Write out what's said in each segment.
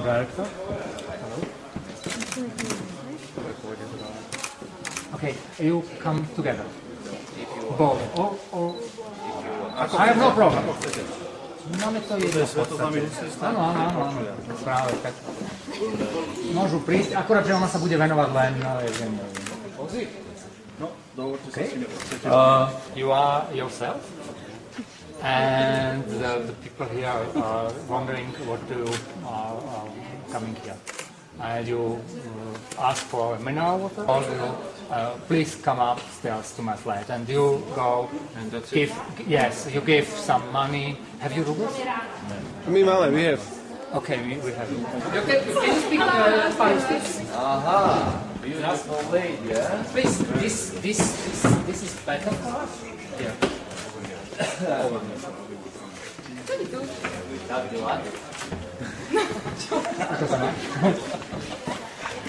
casting director. Hello. Okay, you come together. Both. Or, or, I have no problem. Máme to jedno v podstate. Áno, áno, áno, áno. Práve tak. Môžu prísť, akurát, že ona sa bude venovať len na jeden. Okay. Uh, you are yourself, and the, the people here are wondering what do you are, are coming here. And you uh, ask for mineral water, or you uh, please come upstairs to my flat, and you go. And that's give yes, you give some money. Have you rubles? My máme, we have. Okay, we, we have. You can, can you speak uh, Spanish, please? Aha, beautiful lady, yeah? Please, this this this this is better for us. Yeah. Tak dela? Ako sa má?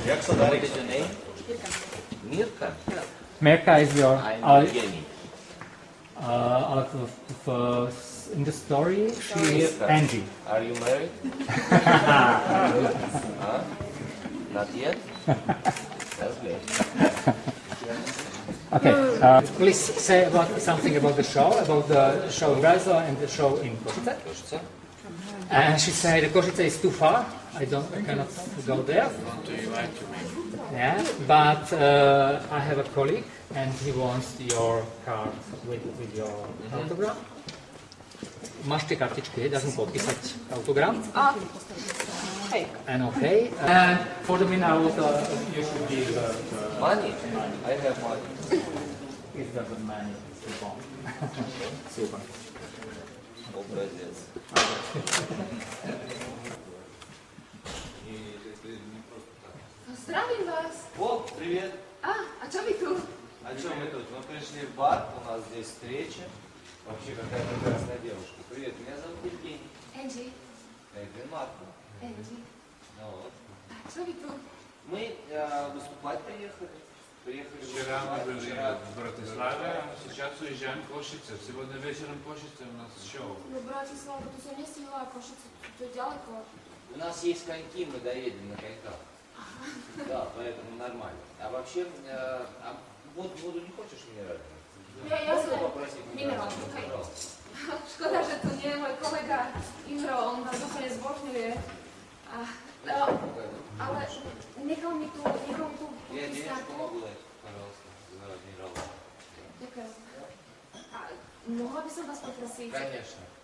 Jak sa dá? What is your name? Mirka. Merka is your, I'm ale, Evgeny. uh, v, in the story she is Mirka. Angie. Are you married? huh? Not yet? That's good. Okay, uh, please say about something about the show, about the show in Brezno and the show in Košice. Košice? And she said Košice is too far. I don't, I cannot go there. Want you maybe? Yeah, but uh, I have a colleague and he wants your card with, with your autograph. Máš tie kartičky, dá som podpísať autograf. A, hej. And okay. And for the mineral water, you should give the, the Money? I have money. it doesn't matter. Super. Super. Образец. Zdravím vás. О, привет. A, a čo vy tu? А что мы тут? Мы пришли в бар, у нас здесь встреча. Вообще какая прекрасная девушка. Привет, меня зовут Евгений. Angie, Эдвин Марко. Angie. Ну вот. A čo vy tu? Мы э, выступать приехали. Приехали Вчера мы были вчера. в Братиславе, а сейчас уезжаем в Кошице. Сегодня вечером в Кошице у нас шоу. No Bratislava, tu som nestihla, Košice, to je ďaleko. У нас есть коньки, мы доедем на коньках. Да, поэтому нормально. А вообще, э, а воду, воду не хочешь минеральную? Ja Можно som... попросить минеральную? Пожалуйста. No, ale nechal mi tu, nechal mi Ďakujem. A mohla by som vás poprosiť? Konečne.